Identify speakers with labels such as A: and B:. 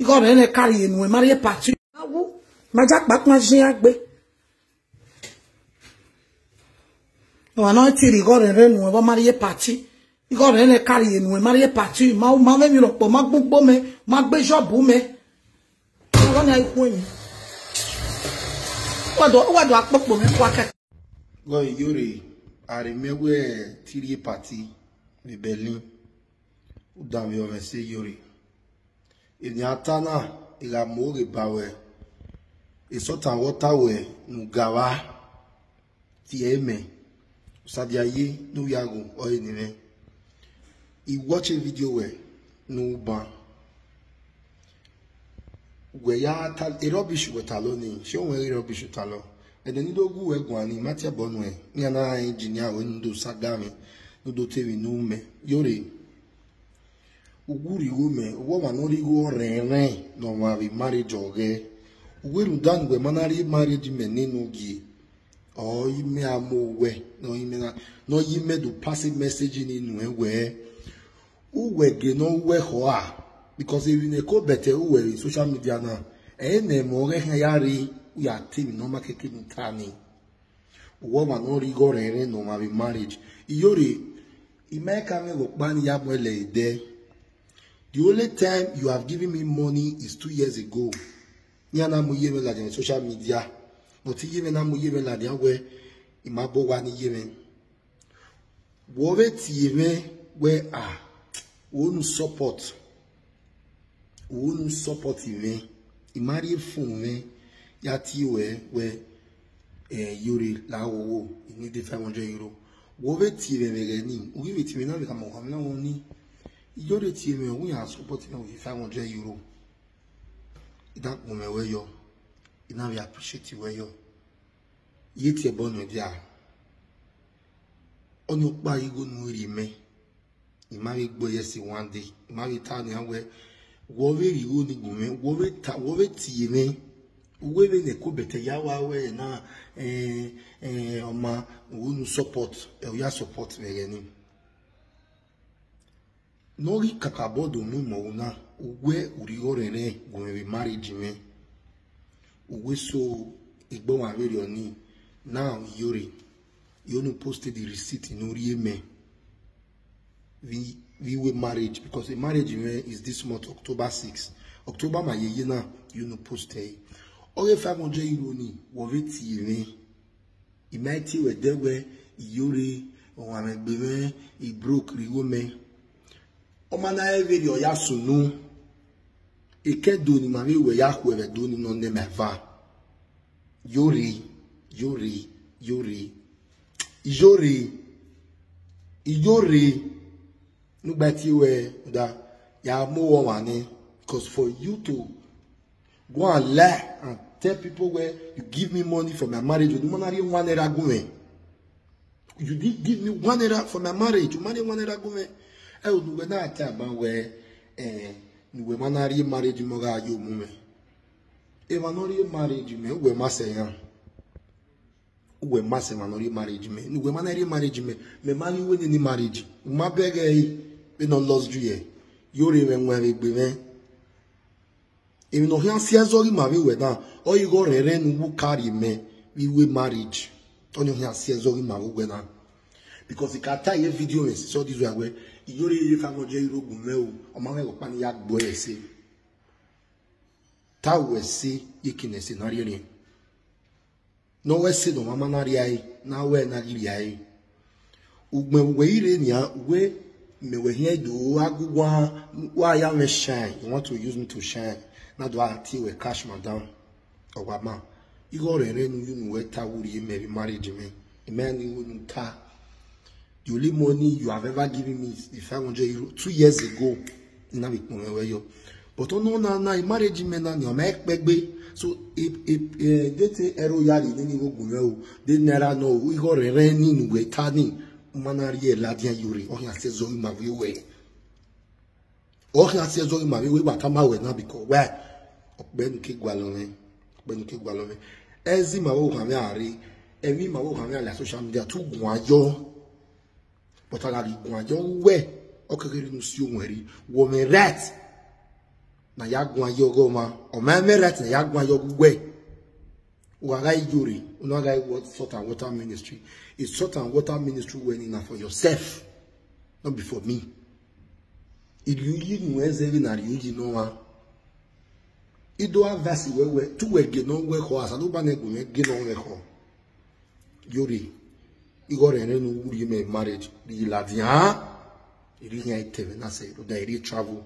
A: Igor ene carry enu e mari party. Awu. Maja papon jin agbe. Wa no ti Igor ene nu e mari party. Igor ene carry enu e mari party. Ma ma me mi ro po ma gbogbo me, ma gbe job me. Igor ni ikun mi. Wa do wa do apopo mi kwa ka. Go yuri are mewe tiri party ni Berlin. Udami o me se yuri. enyata na ilamori bawe isota wota we nugawa tieme usadiaye nuyago oinime i watch a video we nuba we ya ta erobish we taloni she we erobish talo edenidogu we gwani matia bonwe nyana engineer we ndo sagami ndo tewi nume yore ugwuriume ugwamanoligo rere n'ọnwari marijoge ugwerudangwe manara imarejime n'inu gị oime amaogwe n'oyime du passing message n'inu egwe uwe gị n'uwe hụọ a because if ne ko bete uwe social media na e ne mo ge he ya ri ya team no ma ke ke mutani uwo ma no ri gore re no ma bi marriage iyori imeka me go pani ya mo le ide The only time you have given me money is two years ago. Ní àná mo yé mi làdí ní social media. Mo ti yé mi náà mo yé mi làdí àwẹ̀ ìmábọ̀ wa ní yé mi. Wọ́n bẹ tì yé mi wẹ́ à òun nu support òun nu support mi ìmárí fún mi yá tí wẹ́ wẹ́ ẹ̀ yóre láwọ̀ wò ní dé five hundred euro. Wọ́n bẹ tì yé mi rẹ̀ ní orí mi tì mí náà lè ka mọ̀ wà mí náà wọ́n ní iyọ́dẹ̀ tí èmi òun yà support náà with five hundred euro ìdàpọ̀ mẹ́wẹ́ yọ iná we appreciate wẹ́ yọ iye tiẹ̀ bọ́ ọ̀nà díà ọ̀nà ọ̀pá igbó ni wọ́n rí mẹ́ ìmáwé gbọ́ yẹ sí one day ìmáwé tá ni àwẹ̀ wọ́wé rí ó ní gùn mẹ́ wọ́wé ta wọ́wé tì yé mẹ́ owó èlé nìkó bẹ̀tẹ̀ yá wá wẹ́ ẹ̀ náà ọmọ òun support ẹ̀ ó yá support rẹ̀ yẹn n'ori kakabodo mu ma ona uwe uriorere gụnyere marriage me uwe so wa radio oni now yori yonu posted the receipt n'ori eme viwe marriage because a marriage me is this month October 6 October ma yeye na yonu posted ore 500 euro ni wove ti eme imaiti wedegwe broke ọwàmẹgbẹmẹ ìbrókìrìwọmẹ ọmanaghị redio ya sunu ikedoni ma iwe ya kwere doni nọ n'emeva yori yori yori yori yori nígbà tí iwe da ya mú wọn wà ní cause for you to go and lie and tell people where you give me money for my marriage o ní mọ́nà rí one naira gún mi e. you did give me one naira for my marriage o má rí one naira gún mi. E. unu na-ata agbanwe ee uwe manara ịmara eji mụgha aya omume ịmanọrọ ịmara ejime uwe masị ya uwe masị manọrọ ịmara ejime uwe manara ịmara ejime me mara iwe nye ni mara eji ma beghị ịnọ lọzụ ya yore we nwere igbe mee ịnọhịa nsị ezọghị ma iwe na oyigo rere n'ugwu karị mee iwe marriage onye ọhịa nsị ezọghị ma iwe na because ị ka taa ihe vidiyo esi sọ dịzụ agwe ìyórí yìí fáwọn ọjọ́ ìrógùn mẹ́wò ọmọ mẹ́wò pa ni ya gbọ́ ẹ̀ sí táwọ̀ ẹ̀ sí ìkìnẹ̀ sí náà rírìn na ẹ̀ sí lọ́mọ náà rí ayé náwó ẹ̀ náà rírì ayé ùgbọ̀n ìwé ìrè nìyà wé mẹ̀wẹ̀ yẹn dò wá gbogbo wá yá mẹ́ shine want to use me to shine náà dò wá tí down ọ̀gbà máa rẹ̀ rẹ̀ yóò wẹ́ táwọ̀ rí mẹ́rin marriage mi ìmẹ́rin ni the only money you have ever given me is 500 euro two years ago na mi pon ewe yo but no, na na marriage men na ni o me pegbe so if if date ero yari ni ni gogun re o de naira no o igo re re ni nu we ta ni mana ri e ladian yore o ya se Oh, ma we we o ya se zo ma we we ba ka now because where? ọgbẹni ke gwa lo rin ọgbẹni ke gwa lo rin ezi ma wo kan mi are ewi ma wo kan mi ale social media tu But pọtara igun aja wẹ ọkẹkẹrẹ nu si ohun ẹri wọmi right na ya gun ayé ọgọ ọma ọmọ ẹmẹ right na ya gun ayé ọgọ wẹ wàrà iyore onaga iwọ salt and water ministry a salt and water ministry wẹni na for yourself not be for me ìlú yìí nù ẹsẹ bí nàrí yìí nù wa ido avasi wẹwẹ tuwẹgẹ náà wẹkọ àsàlùbánẹgùn yẹn gé náà wẹkọ yore igore ne no wuri me marriage ri la via ri nya iteve na se do da ri e travel